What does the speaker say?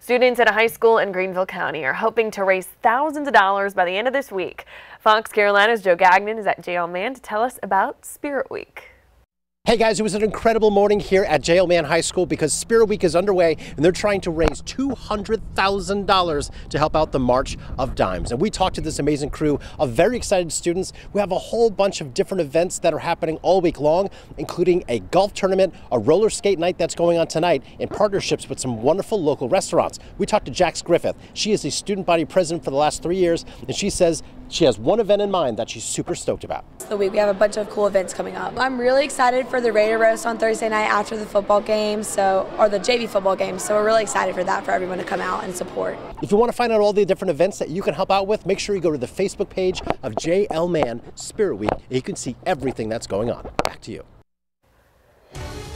Students at a high school in Greenville County are hoping to raise thousands of dollars by the end of this week. Fox Carolina's Joe Gagnon is at JL Mann to tell us about Spirit Week. Hey guys, it was an incredible morning here at JL Mann High School because Spirit Week is underway and they're trying to raise $200,000 to help out the March of Dimes. And we talked to this amazing crew of very excited students. We have a whole bunch of different events that are happening all week long, including a golf tournament, a roller skate night that's going on tonight in partnerships with some wonderful local restaurants. We talked to Jax Griffith. She is a student body president for the last three years, and she says she has one event in mind that she's super stoked about. The week we have a bunch of cool events coming up. I'm really excited for the Raider Roast on Thursday night after the football game, so or the JV football game. So we're really excited for that for everyone to come out and support. If you want to find out all the different events that you can help out with, make sure you go to the Facebook page of JL Mann Spirit Week and you can see everything that's going on. Back to you.